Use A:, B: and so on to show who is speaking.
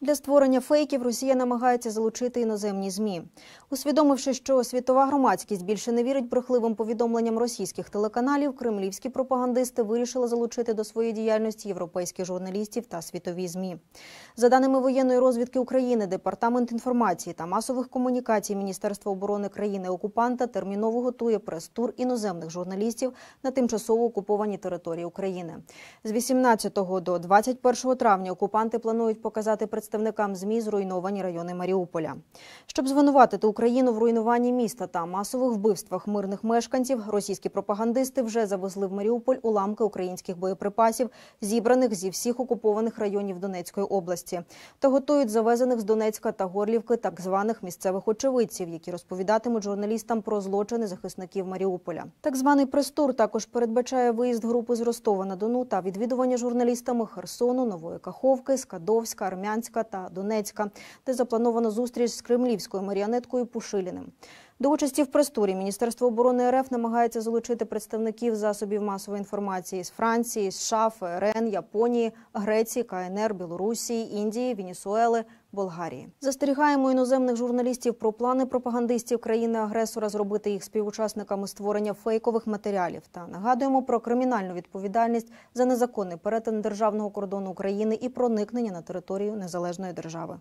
A: Для створення фейків Росія намагається залучити іноземні змі, усвідомивши, що світова громадськість більше не вірить брехливим повідомленням російських телеканалів. Кремлівські пропагандисти вирішили залучити до своєї діяльності європейських журналістів та світові змі. За даними воєнної розвідки України, департамент інформації та масових комунікацій Міністерства оборони країни окупанта терміново готує прес-тур іноземних журналістів на тимчасово окупованій території України. З 18 до 21 травня окупанти планують показати представникам змі зруйновані райони Маріуполя. Щоб звинуватити Україну в руйнуванні міста та масових вбивствах мирних мешканців, російські пропагандисти вже завезли в Маріуполь уламки українських боєприпасів, зібраних зі всіх окупованих районів Донецької області, та готують завезених з Донецька та Горлівки так званих місцевих очевидців, які розповідатимуть журналістам про злочини захисників Маріуполя. Так званий прес-тур також передбачає виїзд групи з Ростова на Дону та відвідування журналістами Херсону, Нової Каховки, Скадовська, Армянська та Донецька, де заплановано зустріч з кремлівською маріонеткою Пушиліним. До участі в прес-турі Міністерство оборони РФ намагається залучити представників засобів масової інформації з Франції, США, ФРН, Японії, Греції, КНР, Білорусі, Індії, Венесуели, Болгарії. Застерігаємо іноземних журналістів про плани пропагандистів країни-агресора зробити їх співучасниками створення фейкових матеріалів та нагадуємо про кримінальну відповідальність за незаконний перетин державного кордону України і проникнення на територію незалежної держави.